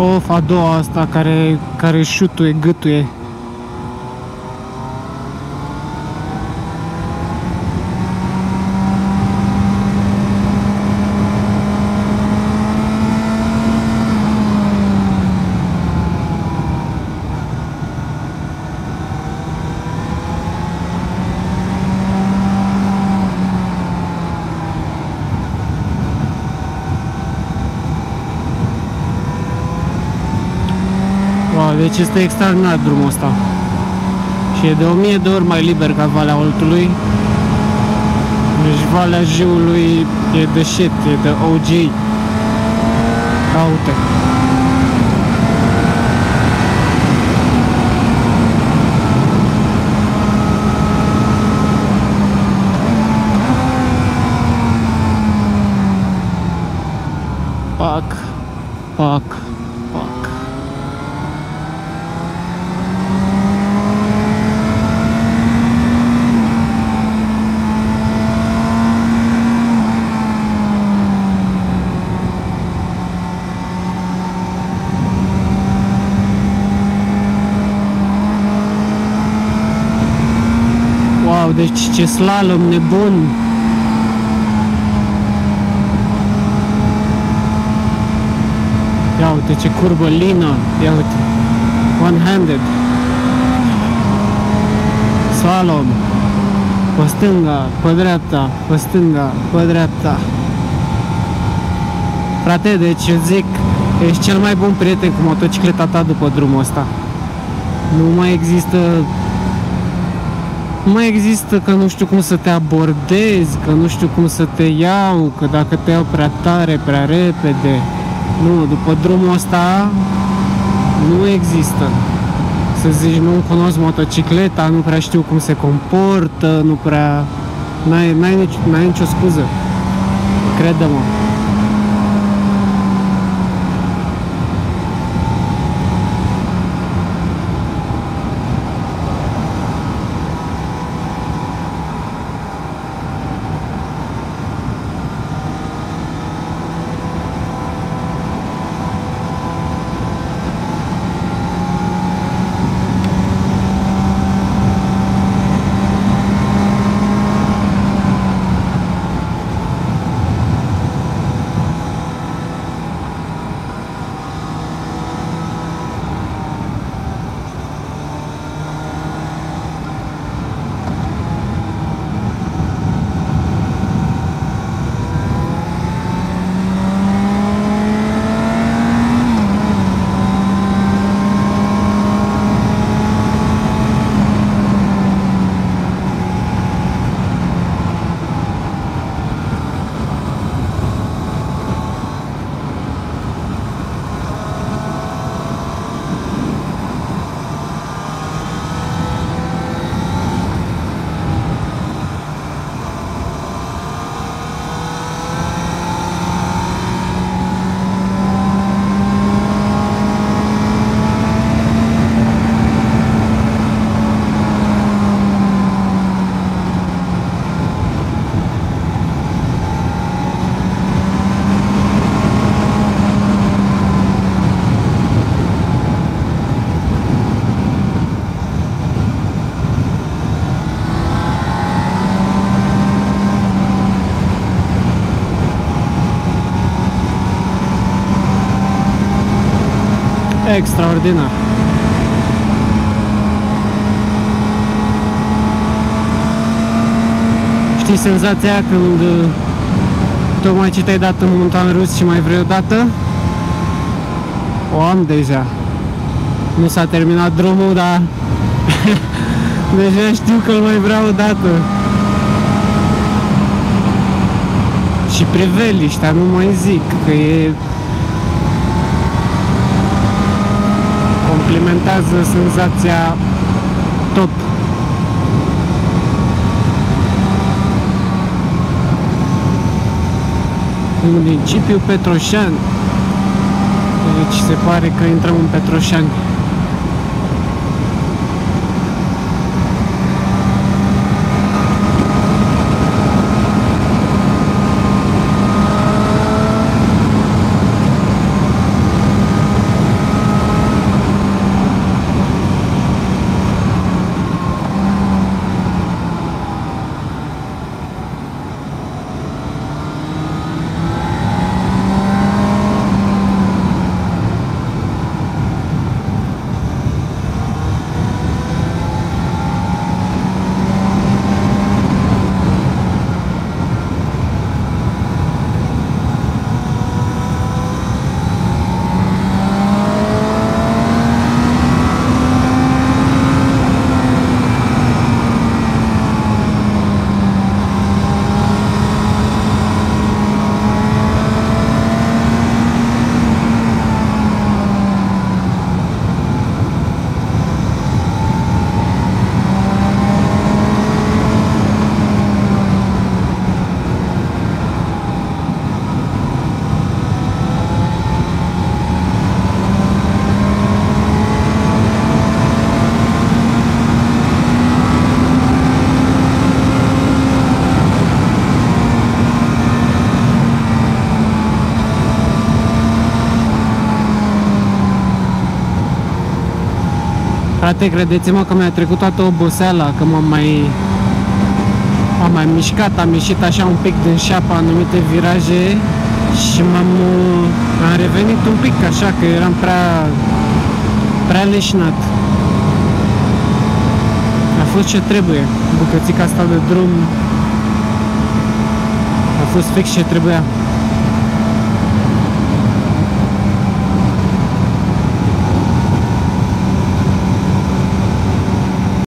Of, a doua asta care, care șutuie, gâtuie. Wow, deci este extraordinar drumul ăsta. Și e de o mie de ori mai liber ca Valea Oltului. Deci Valea Jiului e de shit, e de OG. Ia Wow, deci ce slalom nebun! Ia uite ce curbă lină, ia uite, one-handed, slalom, pe stânga, pe dreapta, pe stânga, pe dreapta. Frate, deci eu zic, ești cel mai bun prieten cu motocicleta ta după drumul ăsta. Nu mai există nu mai există că nu știu cum să te abordezi, că nu știu cum să te iau, că dacă te iau prea tare, prea repede. Nu, după drumul ăsta nu există. Să zici, nu cunosc motocicleta, nu prea știu cum se comportă, nu prea... N-ai, n-ai, nici, n-ai nicio scuză. Crede-mă. Extraordinar. Știi senzația aia când uh, tocmai ce te-ai dat în montan rus și mai vrei o dată? O am deja. Nu s-a terminat drumul, dar deja știu că îl mai vreau o dată. Și priveliștea, nu mai zic, că e complimentează senzația top. Municipiul Petroșani. Deci se pare că intrăm în Petroșani. Frate, credeți-mă că mi-a trecut toată oboseala, că m-am mai... Am mai mișcat, am ieșit așa un pic din șapa anumite viraje și m-am am revenit un pic așa că eram prea prea leșnat. A fost ce trebuie. Bucățica asta de drum a fost fix ce trebuia.